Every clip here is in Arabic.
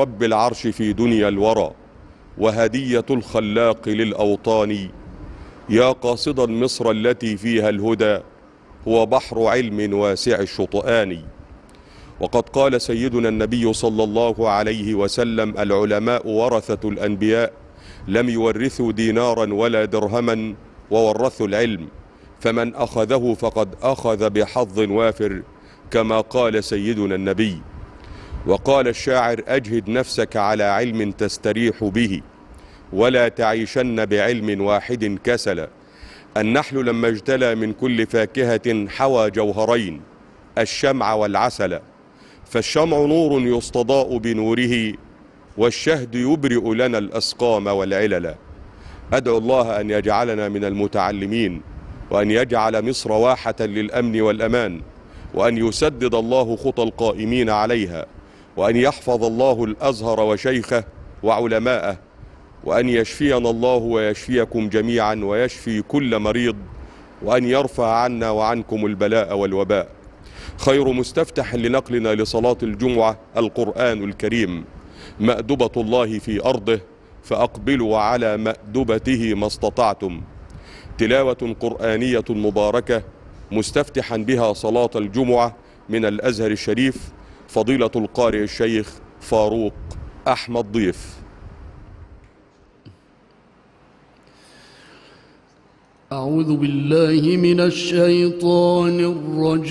رب العرش في دنيا الورى وهدية الخلاق للأوطان. يا قاصدا مصر التي فيها الهدى هو بحر علم واسع الشطآن. وقد قال سيدنا النبي صلى الله عليه وسلم العلماء ورثة الأنبياء لم يورثوا دينارا ولا درهما وورثوا العلم. فمن أخذه فقد أخذ بحظ وافر كما قال سيدنا النبي. وقال الشاعر أجهد نفسك على علم تستريح به ولا تعيشن بعلم واحد كسلا النحل لما اجتلى من كل فاكهة حوى جوهرين الشمع والعسل فالشمع نور يستضاء بنوره والشهد يبرئ لنا الأسقام والعلل أدعو الله أن يجعلنا من المتعلمين وأن يجعل مصر واحة للأمن والأمان وأن يسدد الله خطى القائمين عليها وأن يحفظ الله الأزهر وشيخه وعلماءه وأن يشفينا الله ويشفيكم جميعا ويشفي كل مريض وأن يرفع عنا وعنكم البلاء والوباء. خير مستفتح لنقلنا لصلاة الجمعة القرآن الكريم. مأدبة الله في أرضه فأقبلوا على مأدبته ما استطعتم. تلاوة قرآنية مباركة مستفتحا بها صلاة الجمعة من الأزهر الشريف فضيلة القارئ الشيخ فاروق أحمد ضيف. أعوذ بالله من الشيطان الرجيم.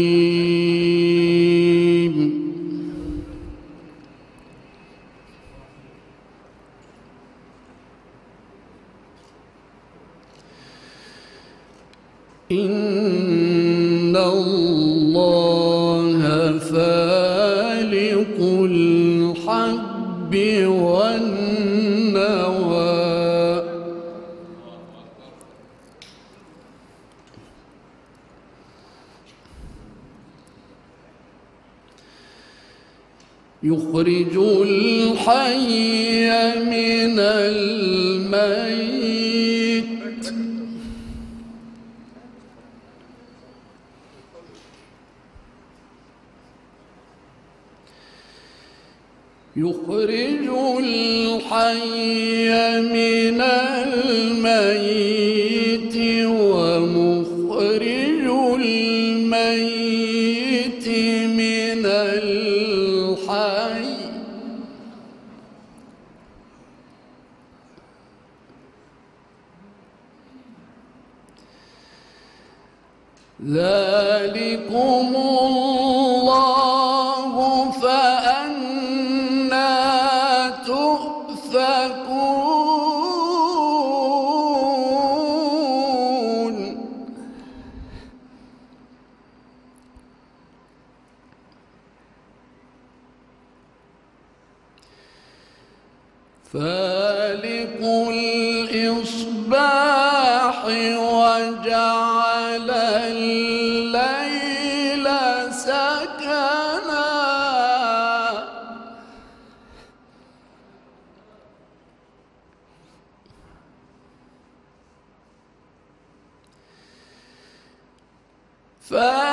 يخرج الحي من الميت. يخرج الحي من الميت. Fuck!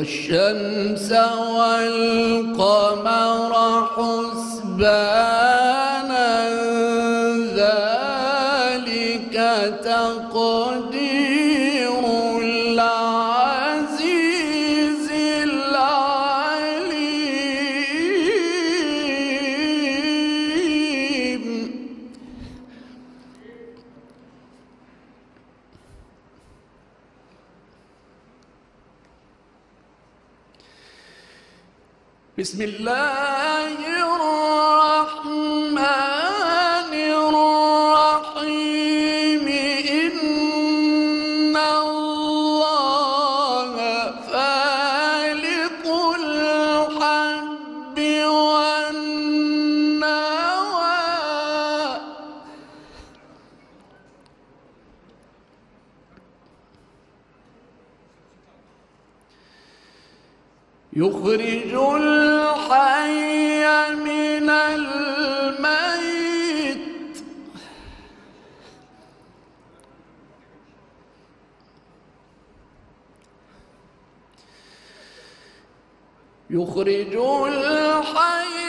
والشمس والقمر حسبانا بسم الله يخرج الحي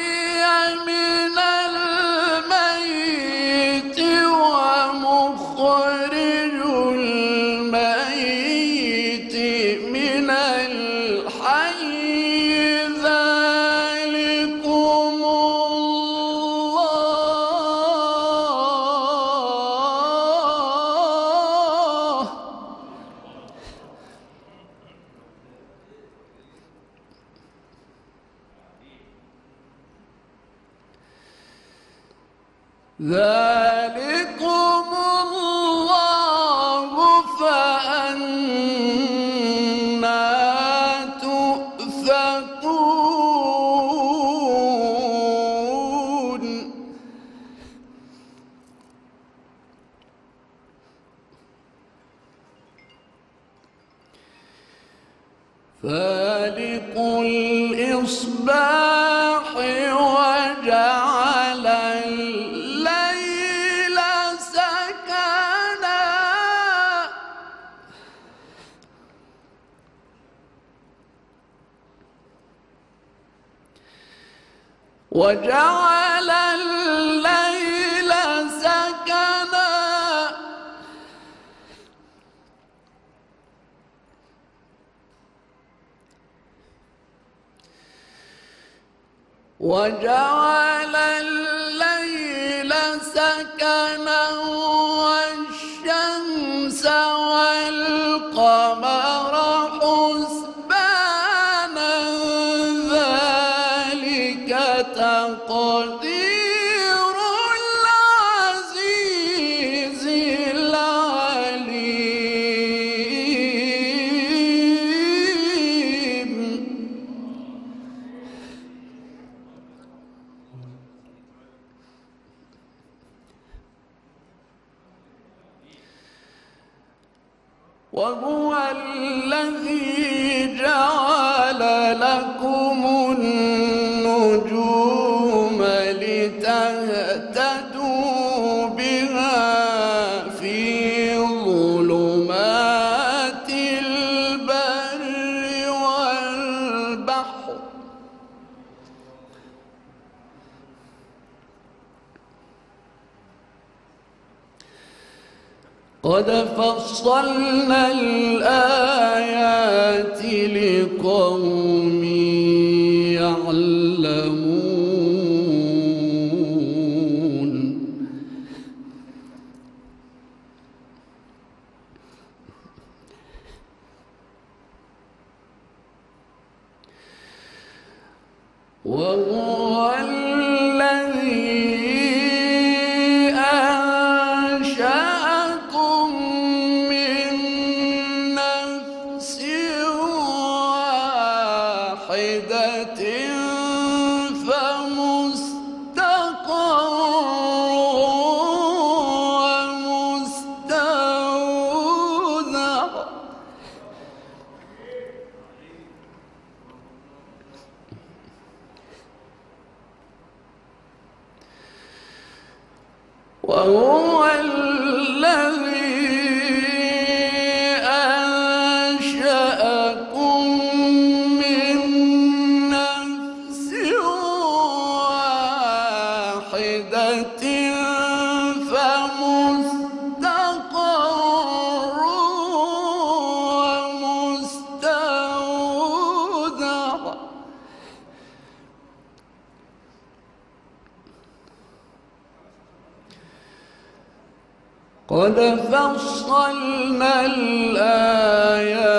وهو الذي جعل لكم النجوم لتهتدوا بها في ظلمات البر والبحر. قد فصلنا وَلَفَصَّلْنَا الآيات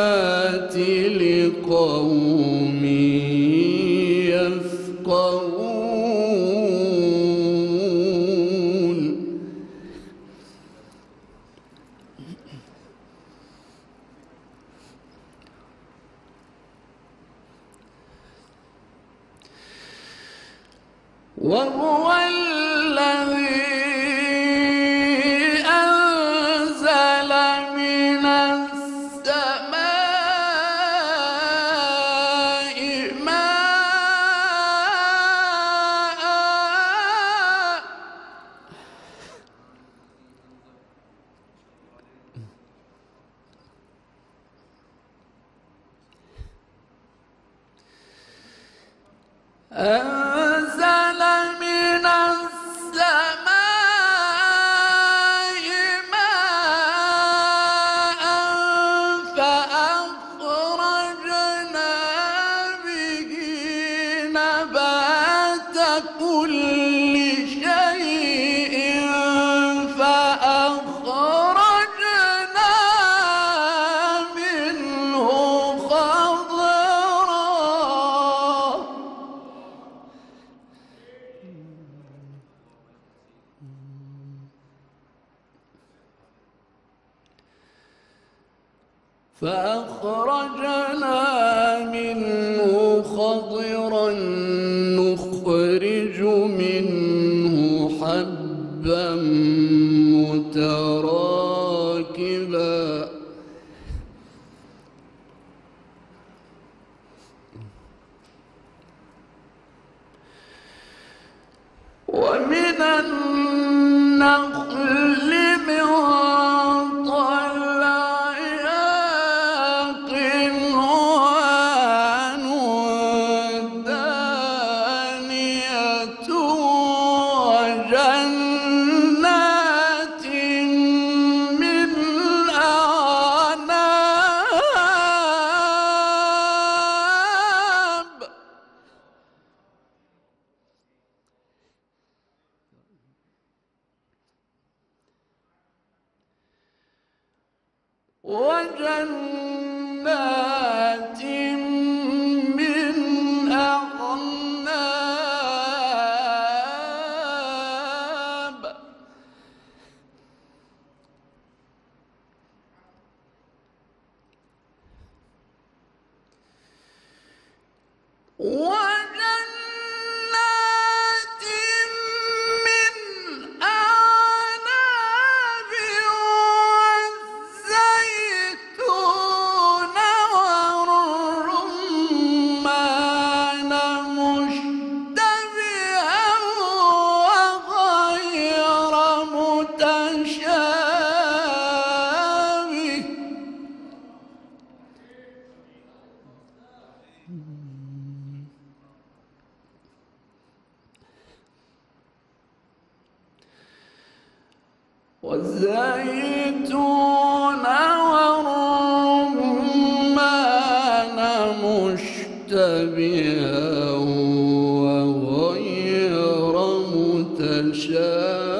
مشتبها وغير متشابه.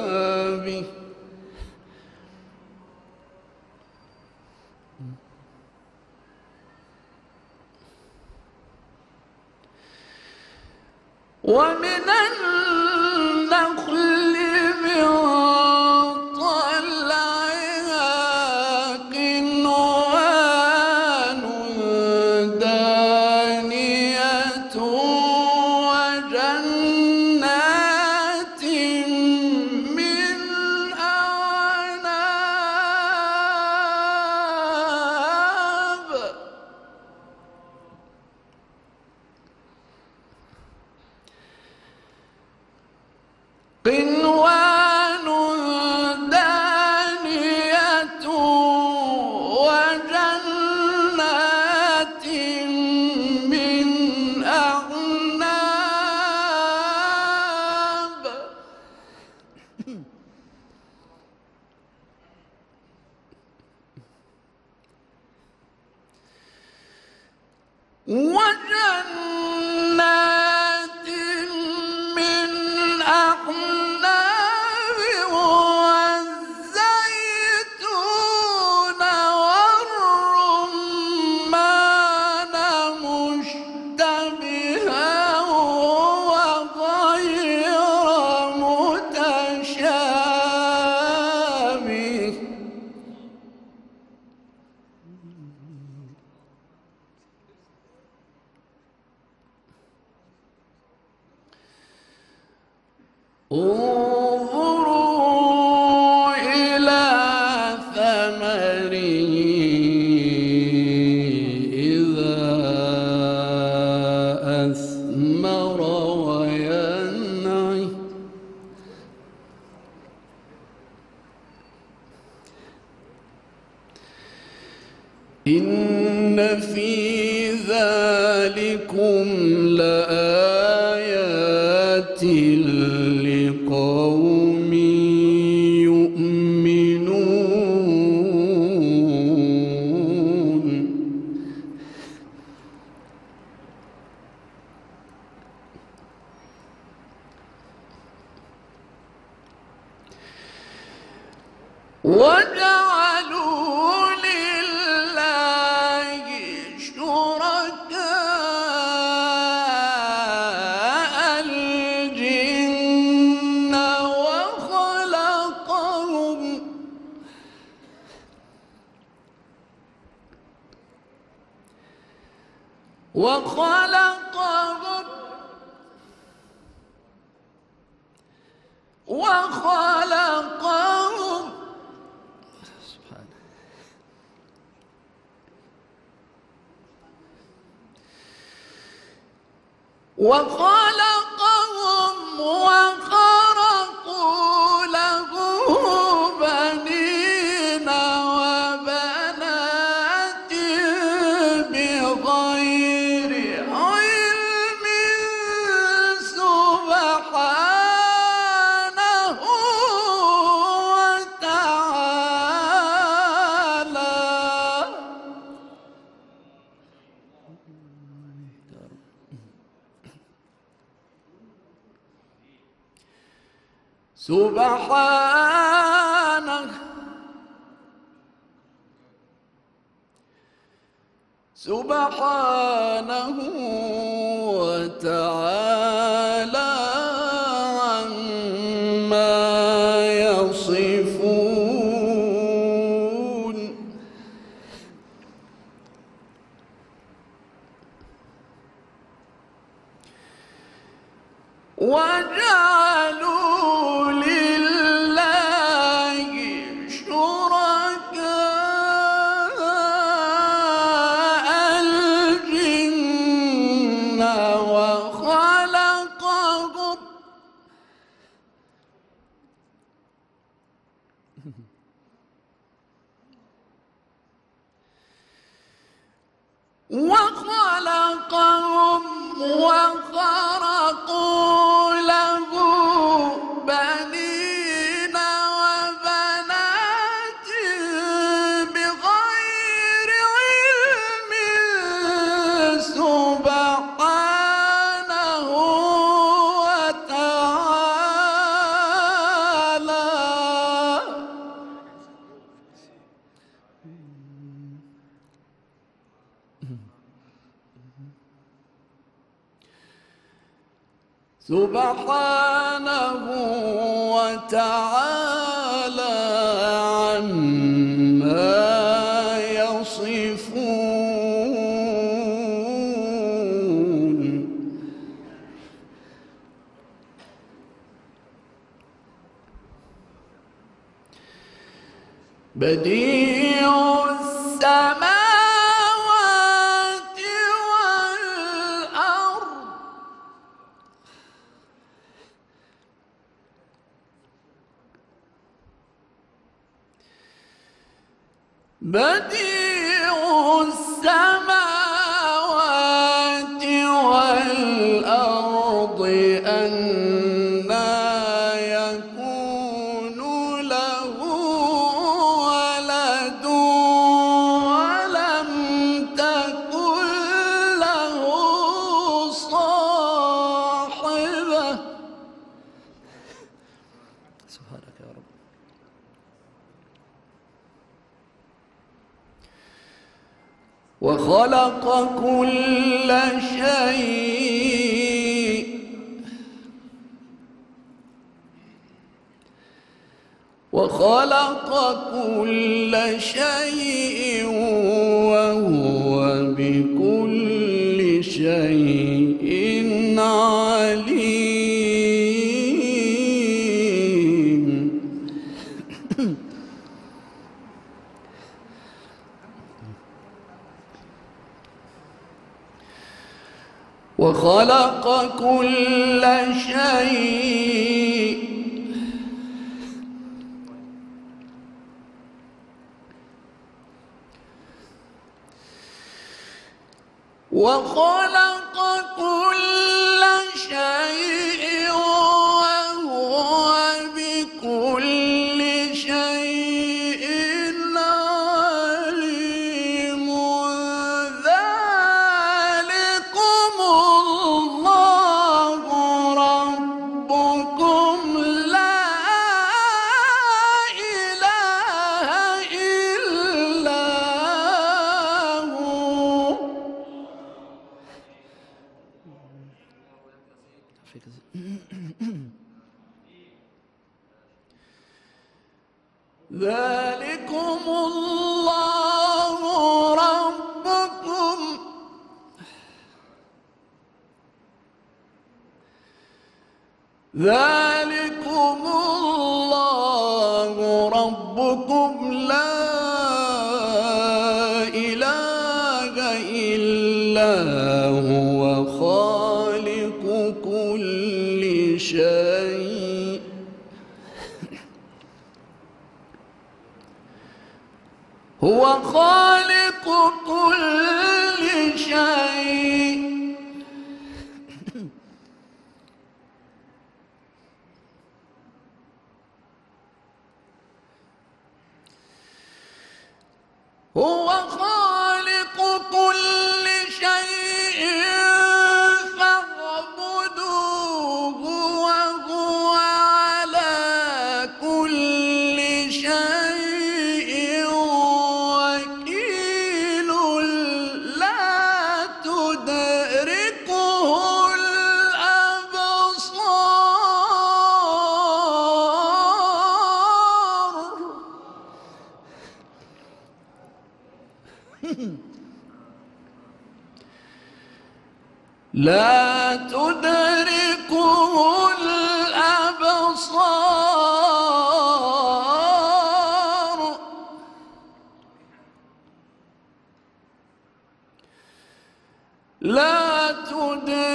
What? سبحانه سبحانه وتعالى. Bande وكل شيء. وخلق كل شيء كل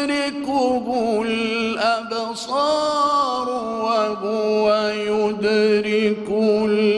تدركه الأبصار وهو يدرك الأبصار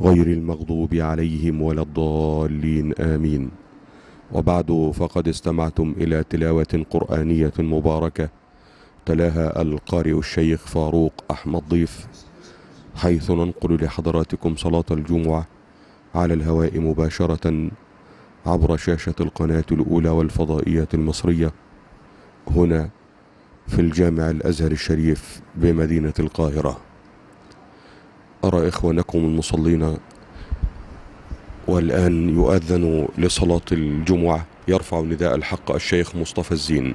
غير المغضوب عليهم ولا الضالين آمين. وبعد فقد استمعتم إلى تلاوة قرآنية مباركة تلاها القارئ الشيخ فاروق أحمد ضيف حيث ننقل لحضراتكم صلاة الجمعة على الهواء مباشرة عبر شاشة القناة الأولى والفضائية المصرية هنا في الجامع الأزهر الشريف بمدينة القاهرة. أرى إخوانكم المصلين والآن يؤذن لصلاة الجمعة. يرفع نداء الحق الشيخ مصطفى الزين.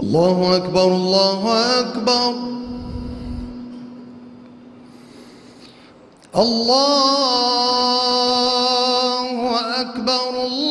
الله أكبر الله أكبر. الله أكبر الله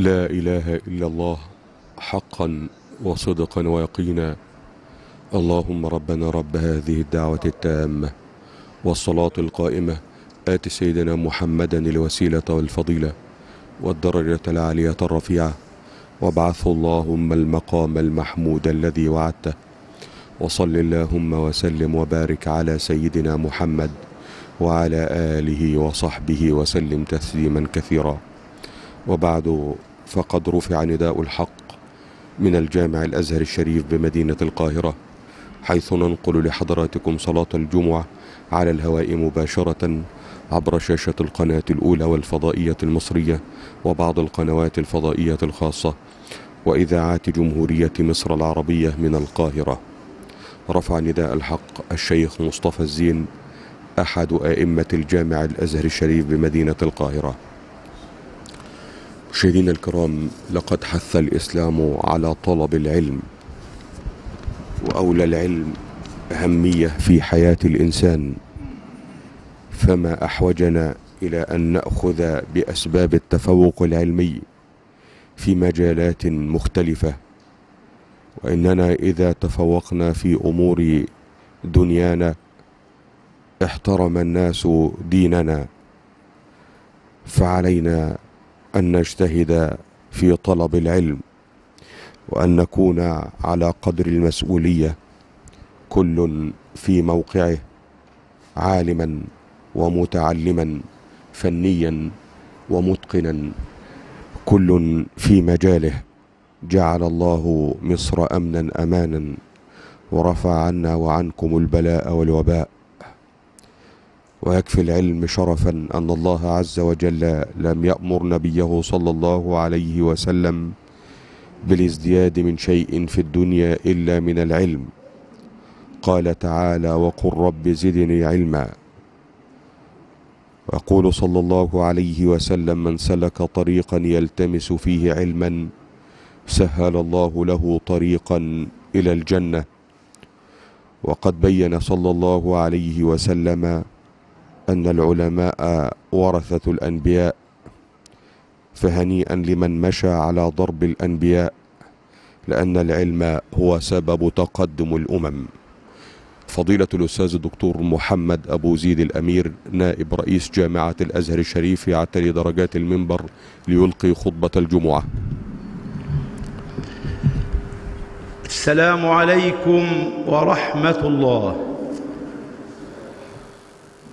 لا إله إلا الله حقا وصدقا ويقينا. اللهم ربنا رب هذه الدعوة التامة والصلاة القائمة. آت سيدنا محمدا الوسيلة والفضيلة والدرجة العالية الرفيعة. وابعثه اللهم المقام المحمود الذي وعدته. وصل اللهم وسلم وبارك على سيدنا محمد وعلى آله وصحبه وسلم تسليما كثيرا. وبعد فقد رفع نداء الحق من الجامع الأزهر الشريف بمدينة القاهرة حيث ننقل لحضراتكم صلاة الجمعة على الهواء مباشرة عبر شاشة القناة الأولى والفضائية المصرية وبعض القنوات الفضائية الخاصة وإذاعات جمهورية مصر العربية من القاهرة. رفع نداء الحق الشيخ مصطفى الزين أحد أئمة الجامع الأزهر الشريف بمدينة القاهرة. مشاهدينا الكرام لقد حث الإسلام على طلب العلم وأولى العلم أهمية في حياة الإنسان. فما أحوجنا إلى أن نأخذ بأسباب التفوق العلمي في مجالات مختلفة. وإننا إذا تفوقنا في أمور دنيانا احترم الناس ديننا فعلينا أن نجتهد في طلب العلم وأن نكون على قدر المسؤولية كل في موقعه عالما ومتعلما فنيا ومتقنا. كل في مجاله. جعل الله مصر امنا امانا ورفع عنا وعنكم البلاء والوباء. ويكفي العلم شرفا أن الله عز وجل لم يأمر نبيه صلى الله عليه وسلم بالازدياد من شيء في الدنيا إلا من العلم. قال تعالى وقل رب زدني علما. ويقول صلى الله عليه وسلم من سلك طريقا يلتمس فيه علما سهل الله له طريقا إلى الجنة. وقد بين صلى الله عليه وسلم أن العلماء ورثة الأنبياء فهنيئا لمن مشى على ضرب الأنبياء لأن العلم هو سبب تقدم الأمم. فضيلة الأستاذ الدكتور محمد أبو زيد الأمير نائب رئيس جامعة الأزهر الشريف يعتلي درجات المنبر ليلقي خطبة الجمعة. السلام عليكم ورحمة الله.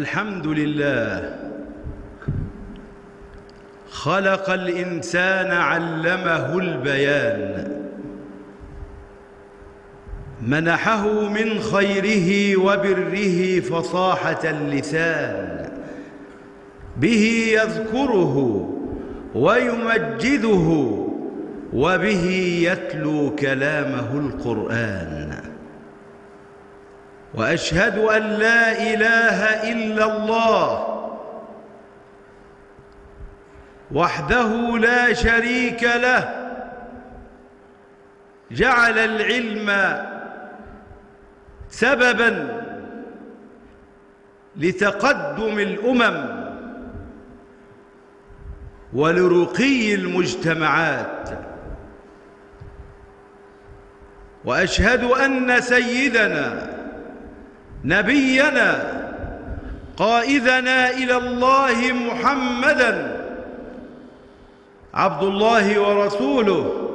الحمد لله. خلق الإنسان علمه البيان. منحه من خيره وبره فصاحة اللسان. به يذكره ويمجده وبه يتلو كلامه القرآن. وأشهد أن لا إله إلا الله وحده لا شريك له جعل العلم سببا لتقدم الأمم ولرقي المجتمعات. وأشهد أن سيدنا نبينا قائدنا إلى الله محمدا عبد الله ورسوله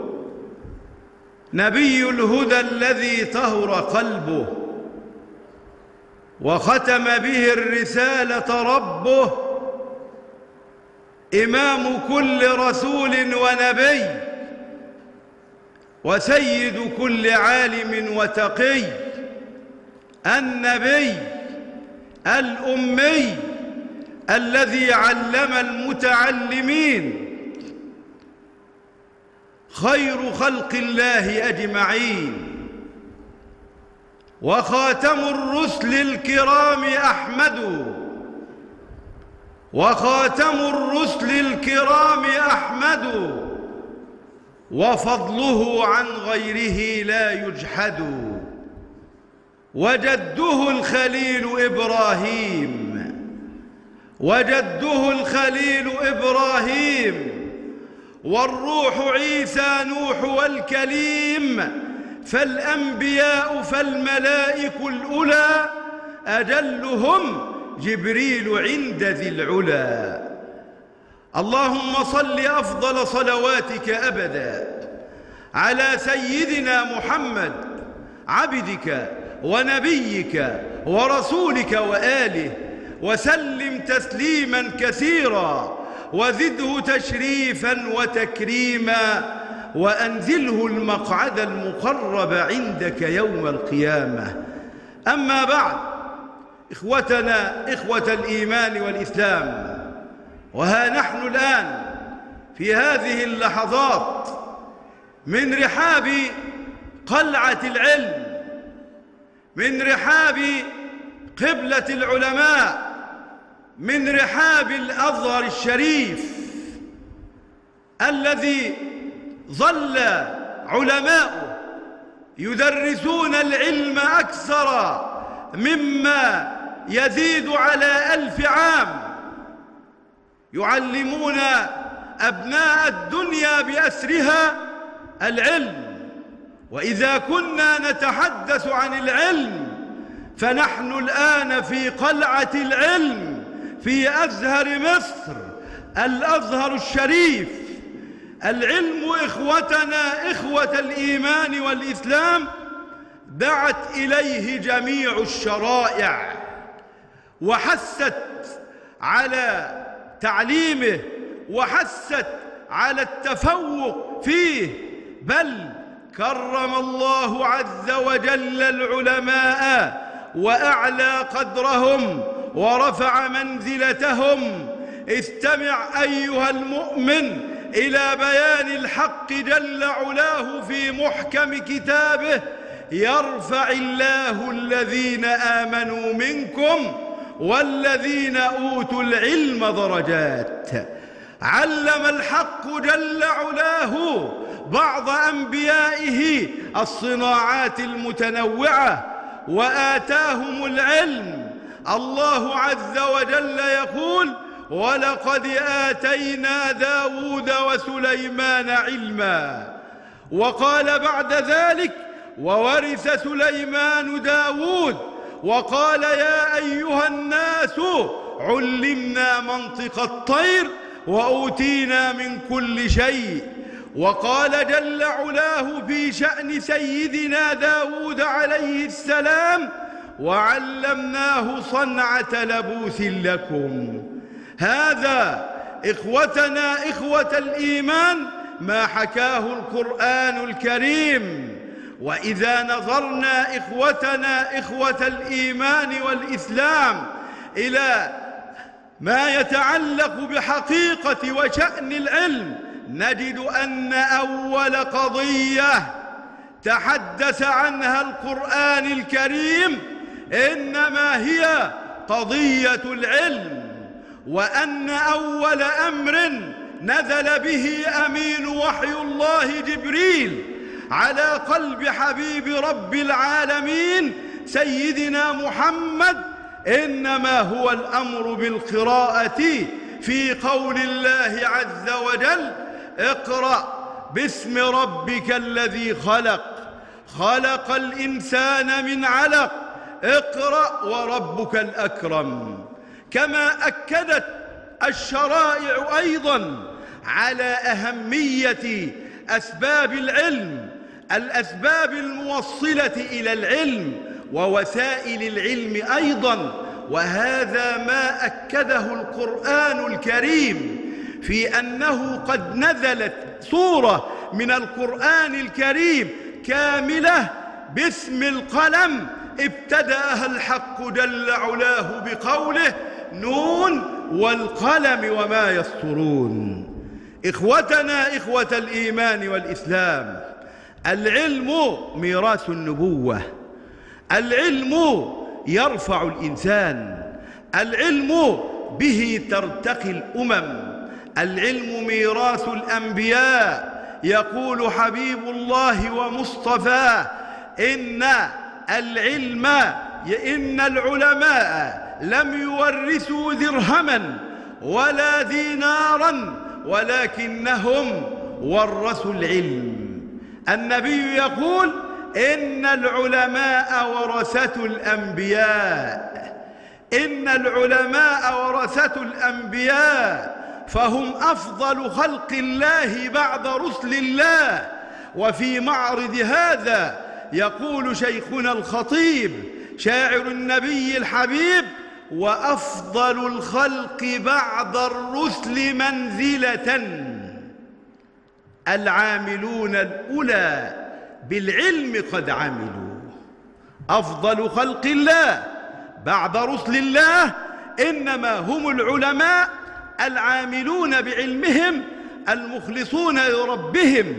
نبي الهدى الذي طهر قلبه وختم به الرسالة ربه إمام كل رسول ونبي وسيد كل عالم وتقي. النبي الأمي الذي علم المتعلمين. خير خلق الله أجمعين. وخاتم الرسل الكرام أحمد. وخاتم الرسل الكرام أحمد. وفضله عن غيره لا يجحد. وجده الخليل إبراهيم. وجده الخليل إبراهيم. والروح عيسى نوح والكليم. فالأنبياء فالملائك الأولى. أجلهم جبريل عند ذي العلا. اللهم صل أفضل صلواتك أبدا على سيدنا محمد عبدك ونبيك ورسولك وآله وسلم تسليما كثيرا وزده تشريفا وتكريما وأنزله المقعد المقرب عندك يوم القيامة. أما بعد إخوتنا إخوة الإيمان والإسلام وها نحن الآن في هذه اللحظات من رحاب قلعة العلم من رحاب قبلة العلماء من رحاب الأزهر الشريف الذي ظل علماؤه يدرسون العلم أكثر مما يزيد على ألف عام. يعلمون أبناء الدنيا بأسرها العلم. وإذا كنا نتحدث عن العلم فنحن الآن في قلعة العلم في أزهر مصر الأزهر الشريف. العلم إخوتنا إخوة الإيمان والإسلام دعت إليه جميع الشرائع وحست على تعليمه وحست على التفوق فيه بل كرم الله عز وجل العلماء وأعلى قدرهم ورفع منزلتهم. استمع أيها المؤمن إلى بيان الحق جل علاه في محكم كتابه. يرفع الله الذين آمنوا منكم والذين أوتوا العلم درجات. علم الحق جل علاه بعض أنبيائه الصناعات المتنوعة وآتاهم العلم. الله عز وجل يقول ولقد آتينا داود وسليمان علما وقال بعد ذلك وورث سليمان داود وقال يا أيها الناس علمنا منطق الطير وأوتينا من كل شيء وقال جل علاه في شأن سيدنا داود عليه السلام وعلمناه صنعة لبوث لكم. هذا إخوتنا إخوة الإيمان ما حكاه القرآن الكريم. وإذا نظرنا إخوتنا إخوة الإيمان والإسلام إلى ما يتعلق بحقيقة وشأن العلم نجد أن أول قضية تحدث عنها القرآن الكريم إنما هي قضية العلم وأن أول أمر نزل به أمين وحي الله جبريل على قلب حبيب رب العالمين سيدنا محمد إنما هو الأمر بالقراءة في قول الله عز وجل اقرأ باسم ربك الذي خلق. خلق الإنسان من علق. اقرأ وربك الأكرم. كما أكدت الشرائع أيضا على أهمية أسباب العلم الأسباب الموصلة إلى العلم ووسائل العلم أيضا. وهذا ما أكده القرآن الكريم. في أنه قد نزلت سورة من القرآن الكريم كاملة باسم القلم ابتدأها الحق جل علاه بقوله نون والقلم وما يسطرون. إخوتنا إخوة الإيمان والإسلام العلم ميراث النبوة العلم يرفع الإنسان العلم به ترتقي الأمم. العلم ميراث الأنبياء. يقول حبيب الله ومصطفاه إن العلم إن العلماء لم يورثوا درهما ولا دينارا ولكنهم ورثوا العلم. النبي يقول إن العلماء ورثة الأنبياء. إن العلماء ورثة الأنبياء فهم أفضل خلق الله بعد رسل الله. وفي معرض هذا يقول شيخنا الخطيب شاعر النبي الحبيب وأفضل الخلق بعد الرسل منزلة. العاملون الأولى بالعلم قد عملوا. أفضل خلق الله بعد رسل الله إنما هم العلماء العاملون بعلمهم المخلصون لربهم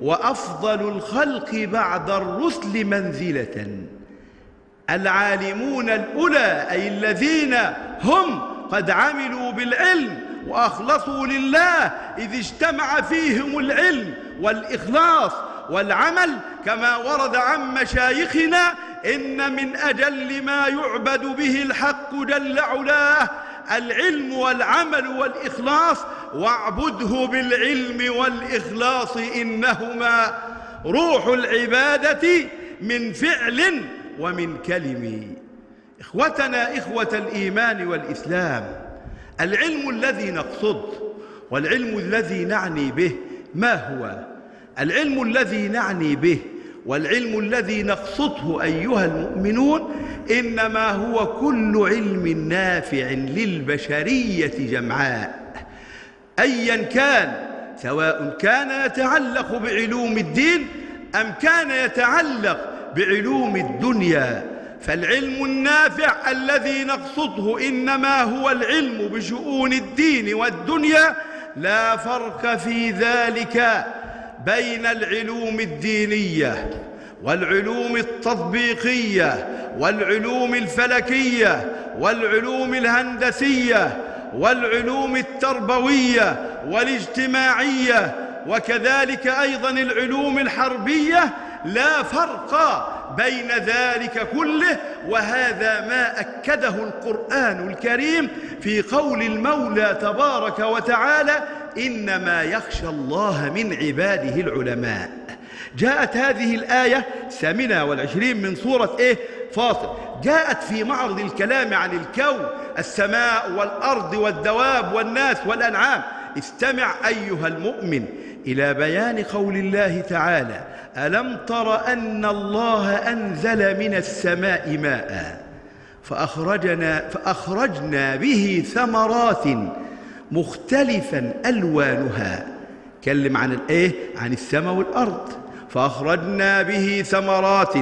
وأفضل الخلق بعد الرسل منزلة. العالمون الأولى أي الذين هم قد عملوا بالعلم وأخلصوا لله إذ اجتمع فيهم العلم والإخلاص والعمل كما ورد عن مشايخنا إن من أجل ما يعبد به الحق جل علاه العلم والعمل والإخلاص واعبده بالعلم والإخلاص إنهما روح العبادة من فعل ومن كلم. إخوتنا إخوة الإيمان والإسلام العلم الذي نقصد والعلم الذي نعني به ما هو؟ العلم الذي نعني به والعلم الذي نقصده أيها المؤمنون إنما هو كل علم نافع للبشرية جمعاء. أيا كان سواء كان يتعلق بعلوم الدين أم كان يتعلق بعلوم الدنيا. فالعلم النافع الذي نقصده إنما هو العلم بشؤون الدين والدنيا لا فرق في ذلك. بين العلوم الدينية والعلوم التطبيقية والعلوم الفلكية والعلوم الهندسية والعلوم التربوية والاجتماعية وكذلك أيضا العلوم الحربية لا فرق بين ذلك كله وهذا ما أكده القرآن الكريم في قول المولى تبارك وتعالى إنما يخشى الله من عباده العلماء. جاءت هذه الآية الثامنة والعشرين من سورة إيه؟ فاطر. جاءت في معرض الكلام عن الكون السماء والأرض والدواب والناس والأنعام. استمع أيها المؤمن إلى بيان قول الله تعالى ألم تر أن الله أنزل من السماء ماء فأخرجنا, فأخرجنا به ثمرات مختلفا ألوانها. كلم عن الإيه؟ عن السماء والأرض. فأخرجنا به ثمرات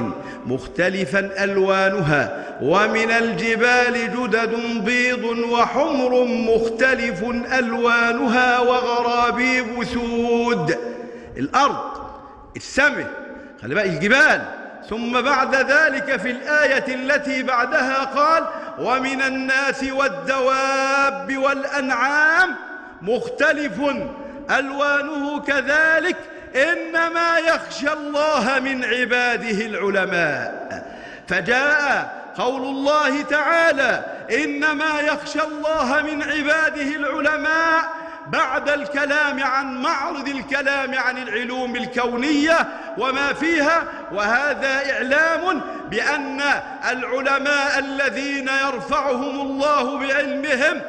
مختلفا ألوانها. ومن الجبال جدد بيض وحمر مختلف ألوانها وغرابيب سود. الأرض السماء خلي بقى الجبال. ثم بعد ذلك في الآية التي بعدها قال ومن الناس والدواب والأنعام مختلف ألوانه كذلك إنما يخشى الله من عباده العلماء. فجاء قول الله تعالى إنما يخشى الله من عباده العلماء بعد الكلام عن معرض الكلام عن العلوم الكونية وما فيها وهذا إعلام بأن العلماء الذين يرفعهم الله بعلمهم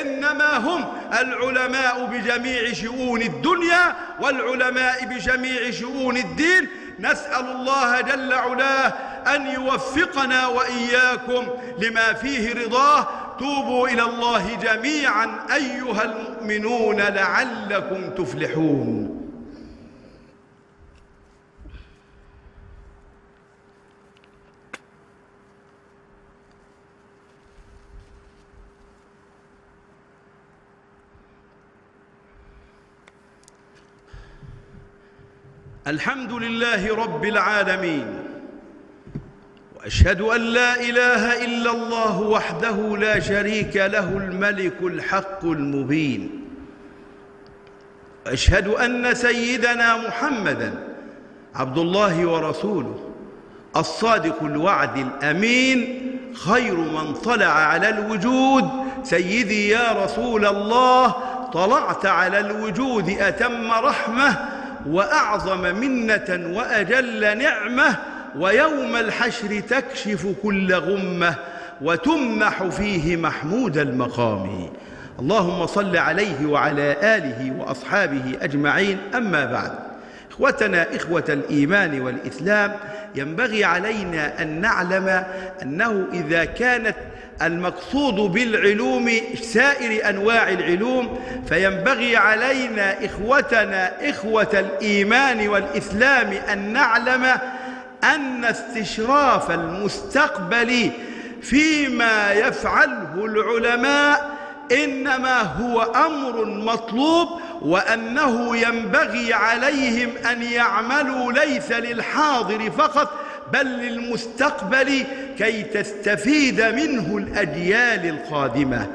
إنما هم العلماء بجميع شؤون الدنيا والعلماء بجميع شؤون الدين. نسأل الله جل علاه أن يوفقنا وإياكم لما فيه رضاه توبوا إلى الله جميعا أيها المؤمنون لعلكم تفلحون. الحمد لله رب العالمين. واشهد أن لا إله إلا الله وحده لا شريك له الملك الحق المبين. أشهد أن سيدنا محمدا عبد الله ورسوله الصادق الوعد الأمين خير من طلع على الوجود. سيدي يا رسول الله طلعت على الوجود أتم رحمه وأعظم منة وأجل نعمه. ويوم الحشر تكشف كل غمة وتمنح فيه محمود المقام. اللهم صل عليه وعلى آله وأصحابه أجمعين. أما بعد إخوتنا إخوة الإيمان والإسلام ينبغي علينا أن نعلم أنه إذا كانت المقصود بالعلوم سائر أنواع العلوم فينبغي علينا إخوتنا إخوة الإيمان والإسلام أن نعلم أن استشراف المستقبل فيما يفعله العلماء إنما هو أمر مطلوب وأنه ينبغي عليهم أن يعملوا ليس للحاضر فقط بل للمستقبل كي تستفيد منه الأجيال القادمة.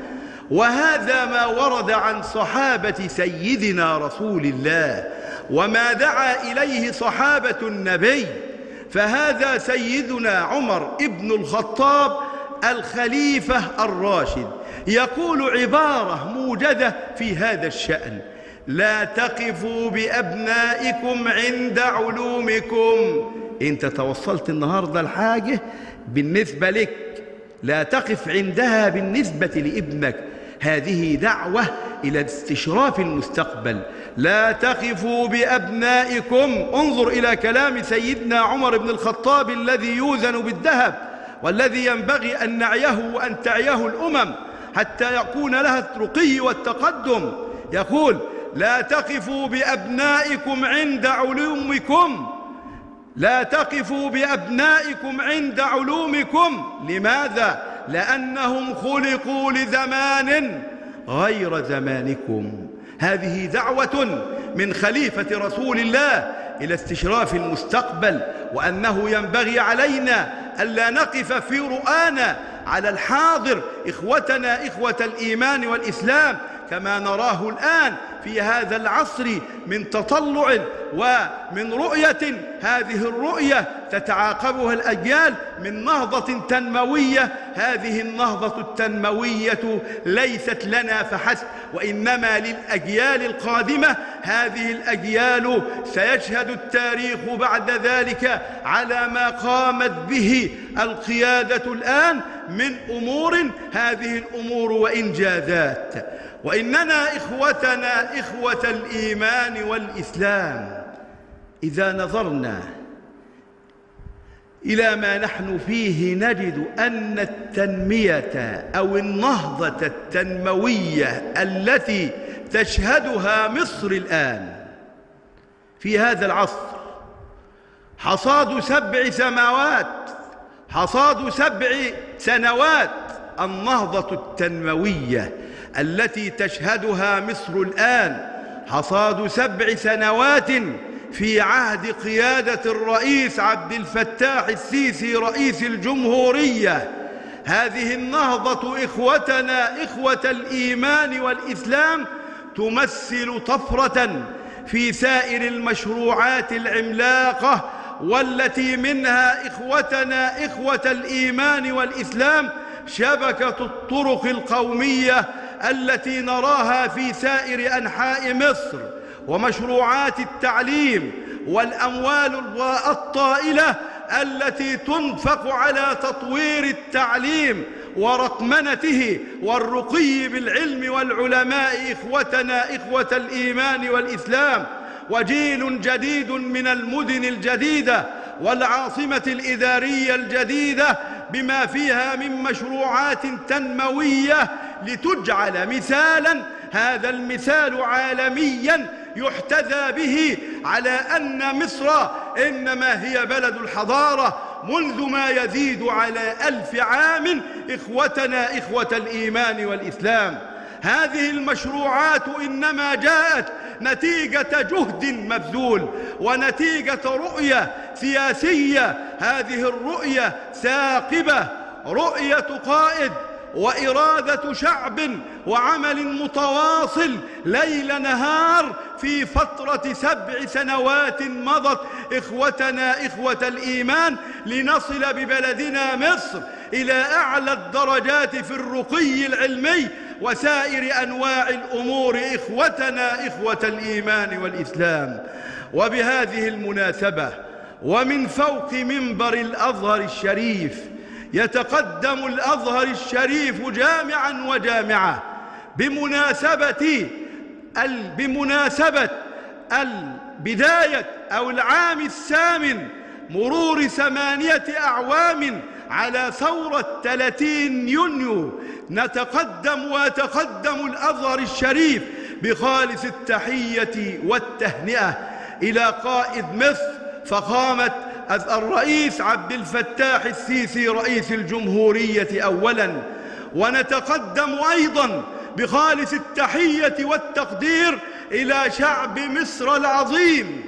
وهذا ما ورد عن صحابة سيدنا رسول الله وما دعا إليه صحابة النبي فهذا سيدنا عمر ابن الخطاب الخليفة الراشد. يقول عبارة موجدة في هذا الشأن لا تقفوا بأبنائكم عند علومكم. انت توصلت النهاردة الحاجة بالنسبة لك لا تقف عندها بالنسبة لابنك. هذه دعوة إلى استشراف المستقبل. لا تقفوا بأبنائكم. انظر إلى كلام سيدنا عمر بن الخطاب الذي يوزن بالذهب والذي ينبغي أن نعيه وأن تعيه الأمم حتى يكون لها الرقي والتقدم. يقول لا تقفوا بأبنائكم عند علومكم. لا تقفوا بأبنائكم عند علومكم. لماذا؟ لأنهم خلقوا لزمان غير زمانكم. هذه دعوة من خليفة رسول الله إلى استشراف المستقبل وأنه ينبغي علينا ألا نقف في رؤانا على الحاضر إخوتنا إخوة الإيمان والإسلام كما نراه الآن في هذا العصر من تطلع ومن رؤية. هذه الرؤية تتعاقبها الأجيال من نهضة تنموية. هذه النهضة التنموية ليست لنا فحسب وإنما للأجيال القادمة. هذه الأجيال سيشهد التاريخ بعد ذلك على ما قامت به القيادة الآن من أمور. هذه الأمور وإنجازات وإننا إخوتنا إخوة الإيمان والإسلام إذا نظرنا إلى ما نحن فيه نجد أن التنمية أو النهضة التنموية التي تشهدها مصر الآن في هذا العصر حصاد سبع سماوات حصاد سبع سنوات النهضة التنموية التي تشهدها مصر الآن حصاد سبع سنوات في عهد قيادة الرئيس عبد الفتاح السيسي رئيس الجمهورية. هذه النهضة إخوتنا إخوة الإيمان والإسلام تمثل طفرة في سائر المشروعات العملاقة والتي منها إخوتنا إخوة الإيمان والإسلام شبكة الطرق القومية التي نراها في سائر أنحاء مصر ومشروعات التعليم والأموال الطائلة التي تنفق على تطوير التعليم ورقمنته والرقي بالعلم والعلماء إخوتنا إخوة الإيمان والإسلام. وجيل جديد من المدن الجديدة والعاصمة الإدارية الجديدة بما فيها من مشروعات تنموية لتجعل مثالا هذا المثال عالميا يحتذى به على أن مصر إنما هي بلد الحضارة منذ ما يزيد على ألف عام. إخوتنا إخوة الإيمان والإسلام هذه المشروعات إنما جاءت نتيجة جهد مبذول ونتيجة رؤية سياسية. هذه الرؤية ثاقبة رؤية قائد وإرادة شعب وعمل متواصل ليل نهار في فترة سبع سنوات مضت. إخوتنا إخوة الإيمان لنصل ببلدنا مصر إلى أعلى الدرجات في الرقي العلمي وسائر أنواع الأمور إخوتنا إخوة الإيمان والإسلام. وبهذه المناسبة ومن فوق منبر الأزهر الشريف يتقدم الأزهر الشريف جامعا وجامعة بمناسبة بمناسبة البداية أو العام الثامن مرور ثمانية أعوام على ثورة 30 يونيو نتقدم ويتقدم الأزهر الشريف بخالص التحية والتهنئة إلى قائد مصر فخامة الرئيس عبد الفتاح السيسي رئيس الجمهورية أولا. ونتقدم أيضا بخالص التحية والتقدير إلى شعب مصر العظيم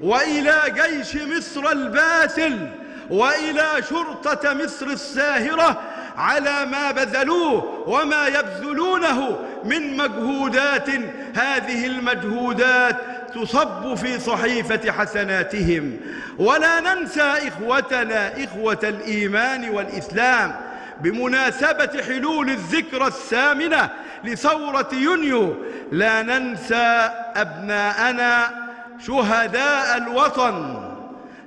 وإلى جيش مصر الباسل. وإلى شرطة مصر الساهرة على ما بذلوه وما يبذلونه من مجهودات هذه المجهودات تصب في صحيفة حسناتهم. ولا ننسى إخوتنا إخوة الإيمان والإسلام بمناسبة حلول الذكرى الثامنة لثورة يونيو لا ننسى أبناءنا شهداء الوطن.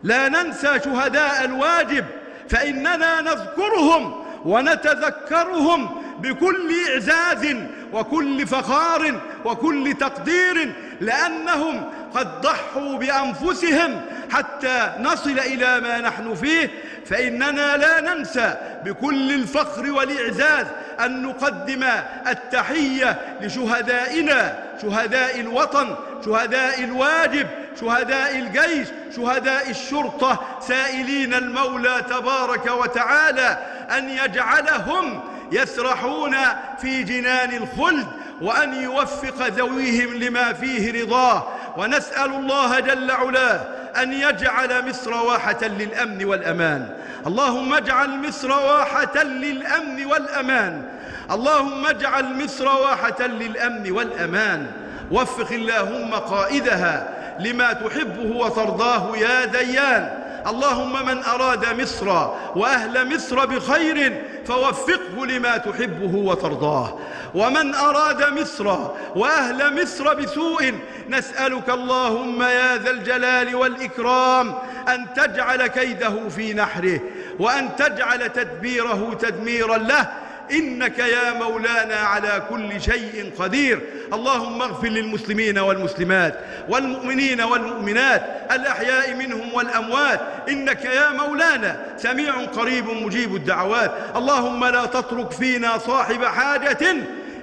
لا ننسى شهداء الواجب فإننا نذكرهم ونتذكرهم بكل إعزاز وكل فخار وكل تقدير لأنهم قد ضحوا بأنفسهم حتى نصل إلى ما نحن فيه. فإننا لا ننسى بكل الفخر والإعزاز أن نقدم التحية لشهدائنا شهداء الوطن شهداء الواجب شهداء الجيش شهداء الشرطة سائلين المولى تبارك وتعالى أن يجعلهم يسرحون في جنان الخلد وأن يوفق ذويهم لما فيه رضاه. ونسأل الله جل علاه أن يجعل مصر واحة للأمن والأمان. اللهم اجعل مصر واحة للأمن والأمان. اللهم اجعل مصر واحة للأمن والأمان. وفق اللهم قائدها. لما تحبه وترضاه يا ديان. اللهم من أراد مصر وأهل مصر بخير فوفقه لما تحبه وترضاه. ومن أراد مصر وأهل مصر بسوء نسألك اللهم يا ذا الجلال والإكرام أن تجعل كيده في نحره وأن تجعل تدبيره تدميرا له إنك يا مولانا على كل شيء قدير. اللهم اغفر للمسلمين والمسلمات والمؤمنين والمؤمنات الأحياء منهم والأموات. إنك يا مولانا سميع قريب مجيب الدعوات. اللهم لا تترك فينا صاحب حاجة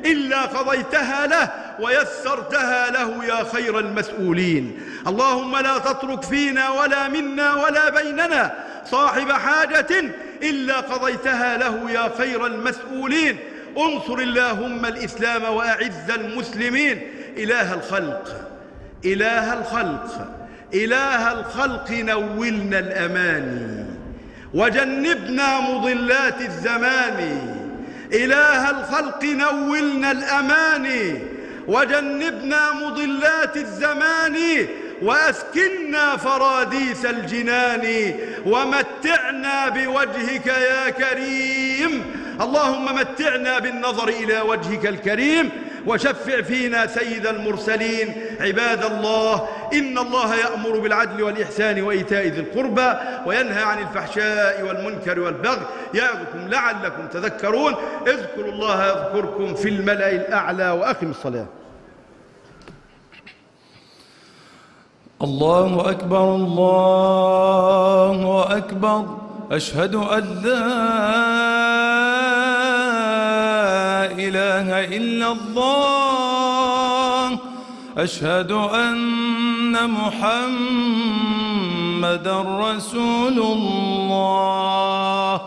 إلا قضيتها له ويسرتها له يا خير المسؤولين. اللهم لا تترك فينا ولا منا ولا بيننا صاحب حاجة إلا قضيتها له يا خير المسؤولين. انصر اللهم الإسلام وأعز المسلمين. إله الخلق إله الخلق إله الخلق نولنا الأماني. وجنبنا مضلات الزمان. إله الخلق نولنا الأماني وجنبنا مضلات الزمان وأسكنا فراديس الجنان ومتعنا بوجهك يا كريم. اللهم متعنا بالنظر إلى وجهك الكريم وشفع فينا سيد المرسلين. عباد الله إن الله يأمر بالعدل والإحسان وإيتاء ذي القربى وينهى عن الفحشاء والمنكر والبغي يعظكم لعلكم تذكرون. اذكروا الله يذكركم في الملأ الأعلى وأقم الصلاة. الله أكبر الله أكبر. أشهد أن لا إله إلا الله. أشهد أن محمد رسول الله.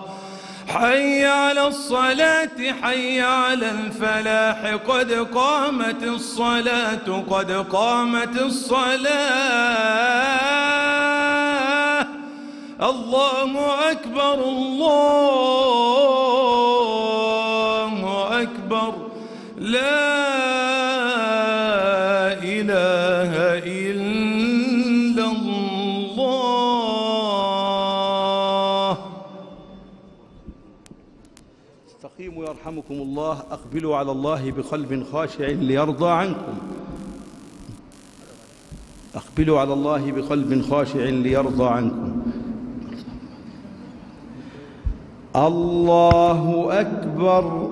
حي على الصلاة حي على الفلاح. قد قامت الصلاة قد قامت الصلاة. الله أكبر الله. أكبر. لا إله إلا الله. استقيموا يرحمكم الله. أقبلوا على الله بقلب خاشع ليرضى عنكم. أقبلوا على الله بقلب خاشع ليرضى عنكم. الله أكبر.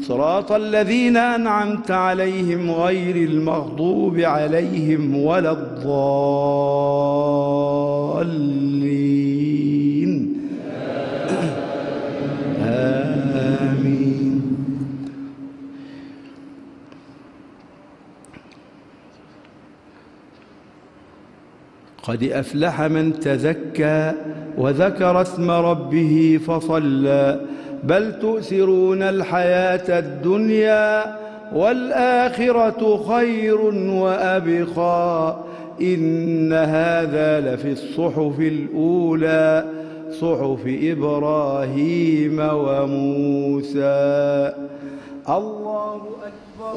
صراط الذين أنعمت عليهم غير المغضوب عليهم ولا الضالين. آمين. قد أفلح من تزكى وذكر اسم ربه فصلى بل تؤثرون الحياة الدنيا والآخرة خير وأبقى. إن هذا لفي الصحف الأولى صحف إبراهيم وموسى. الله أكبر.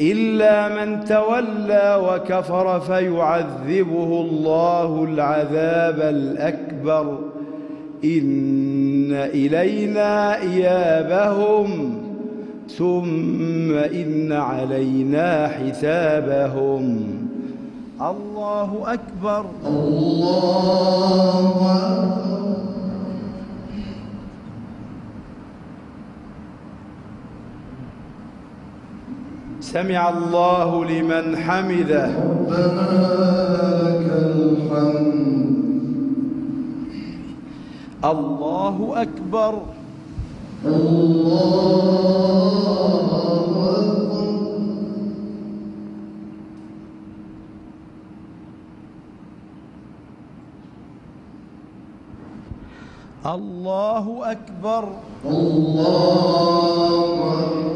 إلا من تولى وكفر فيعذبه الله العذاب الأكبر. إن إلينا إيابهم ثم إن علينا حسابهم. الله أكبر. سمع الله لمن حمده. الله أكبر. الله أكبر. الله أكبر. الله أكبر